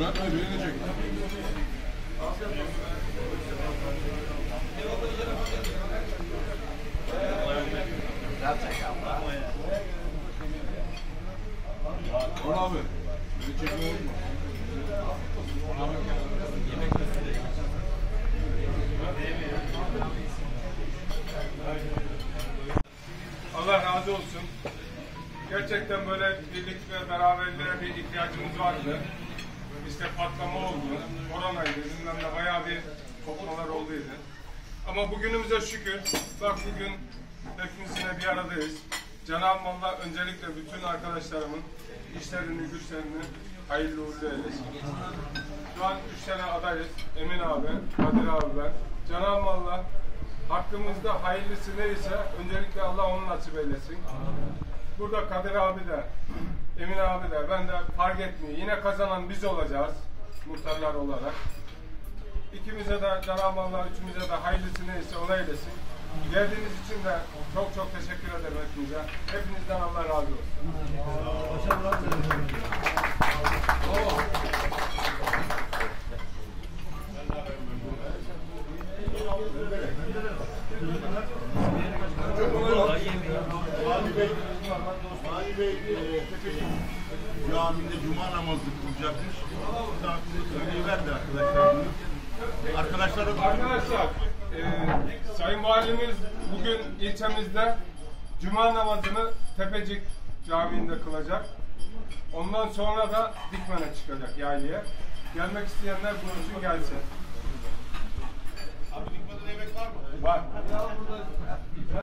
Bırakmayı beğenecek. Allah razı olsun. Gerçekten böyle birlik ve beraberliğe bir ihtiyacımız vardı. İşte patlama oldu, koronaydı, bilmem ne bayağı bir kopmalar olduydu. Ama bugünümüze şükür, bak bugün hepimiz yine bir aradayız. Cenab-ı Allah öncelikle bütün arkadaşlarımın işlerini, güçlerini hayırlı uğurlu eylesin. Şu an üç tane adayız. Emin abi, Kadir abi ben. Cenab-ı Allah hakkımızda hayırlısı neyse öncelikle Allah onu nasip eylesin. Burada Kadir abi de, Emin abi de, ben de fark etmiyor. Yine kazanan biz olacağız muhtarlar olarak. İkimize de Cenab-ı Allah üçümüze de hayırlısı neyse ona eylesin. Geldiğiniz için de çok çok teşekkür ederim hepinize. Hepinizden Allah razı olsun. Vali Bey, Vali Bey e, camide cuma namazı kılacakmış. Saatini söyleyiverdi arkadaşlar. Arkadaşlara Arkadaşlar, e, Sayın Valimiz bugün ilçemizde Cuma namazını Tepecik Camii'nde kılacak. Ondan sonra da Dikmen'e çıkacak yaylaya. Gelmek isteyenler buyursun gelsin. Abi dikmeden yemek var mı? Var.